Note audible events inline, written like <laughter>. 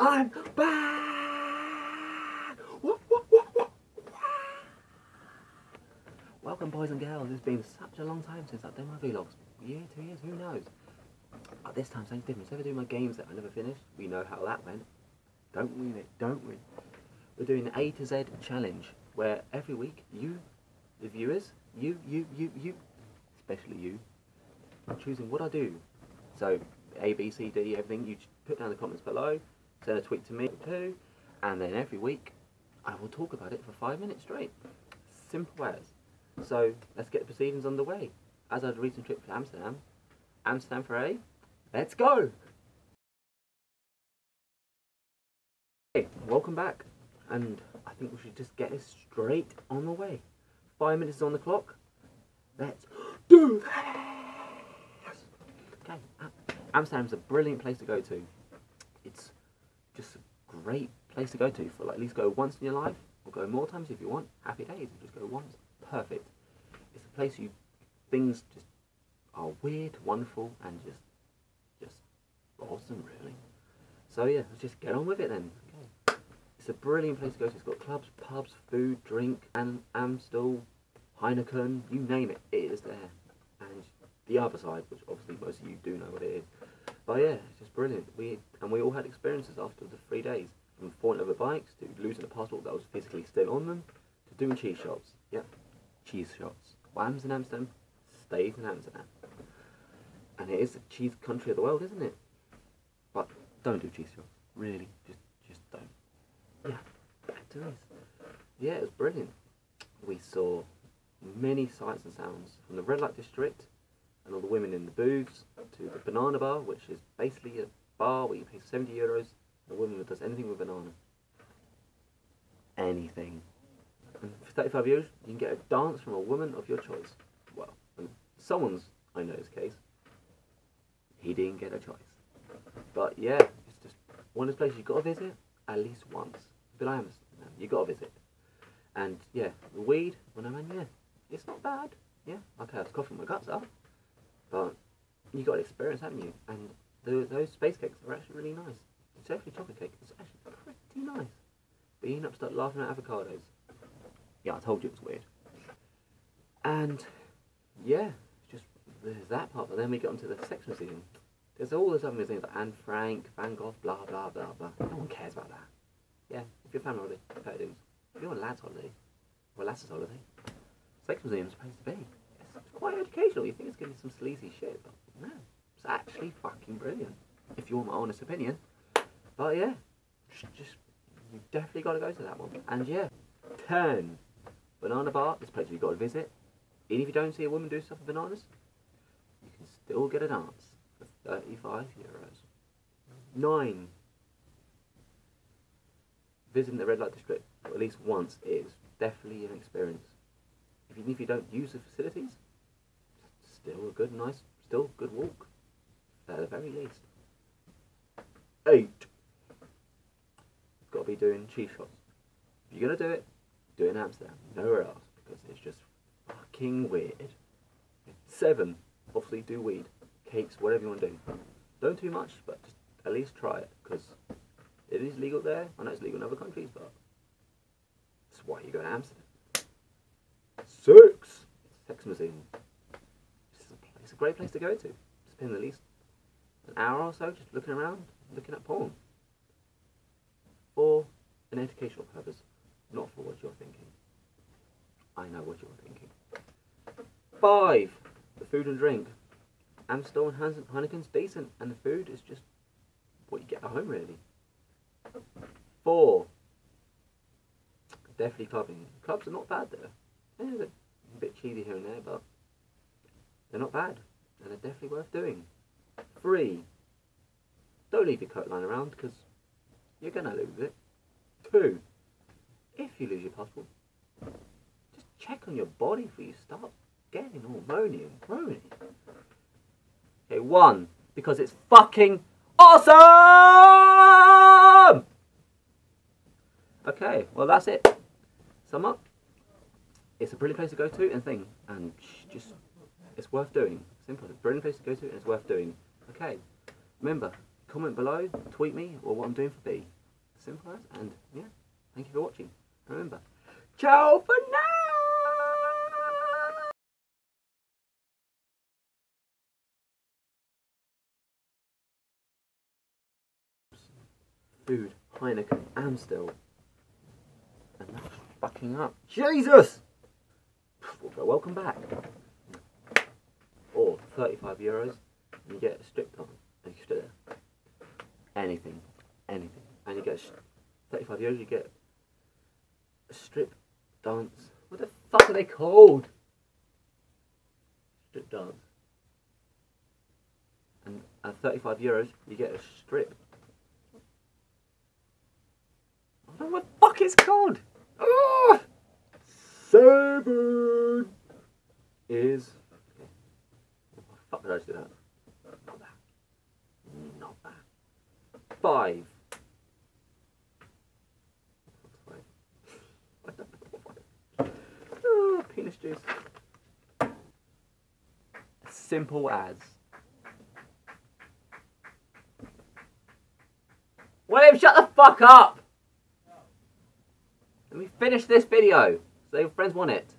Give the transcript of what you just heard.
I'm back! Woo, woo, woo. Welcome, boys and girls. It's been such a long time since I've done my vlogs. Year, two years, who knows? But this time, something different. Instead of doing my games that I never finished, we know how that went. Don't we, Nick? Don't we? We're doing the A to Z challenge, where every week you, the viewers, you, you, you, you, especially you, choosing what I do. So A, B, C, D, everything. You put down the comments below, send a tweet to me too, and then every week I will talk about it for five minutes straight. Simple as. So let's get the proceedings underway. As I had a recent trip to Amsterdam, Amsterdam for A, let's go! Hey, welcome back. And I think we should just get this straight on the way. Five minutes on the clock. Let's <gasps> do this! Okay, uh, Am- Amsterdam's a brilliant place to go to. It's great place to go to for like at least go once in your life, or go more times if you want. Happy days, just go once. Perfect. It's a place you things just are weird, wonderful, and just just awesome, really. So yeah, let's just get on with it then. Okay. It's a brilliant place to go to. It's got clubs, pubs, food, drink, and Amstel, Heineken, you name it, it is there. And the other side, which obviously most of you do know what it is. But yeah, it's just brilliant. We and we all had experiences after the three days, from falling over bikes to losing a passport that was physically still on them, to doing cheese shots. Yep, cheese shots. Whams in Amsterdam, stays in Amsterdam. And it is the cheese country of the world, isn't it? But don't do cheese shots. Really, just just don't. Yeah, back to. Yeah, it was brilliant. We saw many sights and sounds from the red light district and all the women in the booths to the banana bar, which is basically a bar where you pay 70 euros and a woman that does anything with banana. Anything. And for 35 euros, you can get a dance from a woman of your choice. Well, someone's, I know his case, he didn't get a choice. But yeah, it's just one of those places you've got to visit at least once. But I am, you've got to visit. And yeah, the weed, when I'm in, yeah, it's not bad. Yeah, okay, I was coughing my guts up. But you got experience, haven't you? And the, those space cakes are actually really nice. Actually chocolate cake. It's actually pretty nice. But you end up start laughing at avocados. Yeah, I told you it was weird. And yeah, just there's that part. But then we get onto the sex museum. There's all this other museums like Anne Frank, Van Gogh, blah blah blah blah. No one cares about that. Yeah, if you're family holiday. If you're on lad's holiday, or lass's holiday, sex museum's a place to be. Quite educational. You think it's going to be some sleazy shit, but no, it's actually fucking brilliant. If you want my honest opinion. But yeah, just, you definitely got to go to that one. And yeah, ten banana bar. This place you've got to visit. Even if you don't see a woman do stuff with bananas, you can still get a dance for thirty-five euros. Nine. Visiting the red light district at least once is definitely an experience. Even if you don't use the facilities, still a good, nice, still good walk. At the very least. Eight. Got to be doing cheese shots. If you're gonna do it, do it in Amsterdam, nowhere else, because it's just fucking weird. Seven. Obviously, do weed, cakes, whatever you want to do. Don't too much, but just at least try it, because it is legal there. I know it's legal in other countries, but that's why you go to Amsterdam. Six. Sex museum. Great place to go to. Spend at least an hour or so just looking around, looking at porn. For an educational purpose, not for what you're thinking. I know what you're thinking. Five. The food and drink. Amstel and Heineken's decent, and the food is just what you get at home, really. Four. Definitely clubbing. Clubs are not bad there. Yeah, they're a bit cheesy here and there, but they're not bad, and they're definitely worth doing. Three. Don't leave your coat lying around because you're gonna lose it. Two. If you lose your passport, just check on your body before you start getting all moany and groany. Okay, one. Because it's fucking awesome! Okay, well that's it. Sum up. It's a brilliant place to go to and thing, and just it's worth doing. Simple. It's a brilliant place to go to and it's worth doing. Okay. Remember, comment below, tweet me, or what I'm doing for B. Simple as, and yeah, thank you for watching. Remember, ciao for now! Food, Heineken, Amstel. And that's fucking up. Jesus! Welcome back. Or 35 euros, and you get a strip on extra. Anything. Anything. And you get a sh- 35 euros, you get a strip dance. What the fuck are they called? Strip dance. And at 35 euros, you get a strip. I don't know what the fuck it's called. Oh! Seven is. What the fuck did I do that? Not that. Not that. Five. oh, penis juice. Simple as. William, shut the fuck up! Let me finish this video so your friends want it.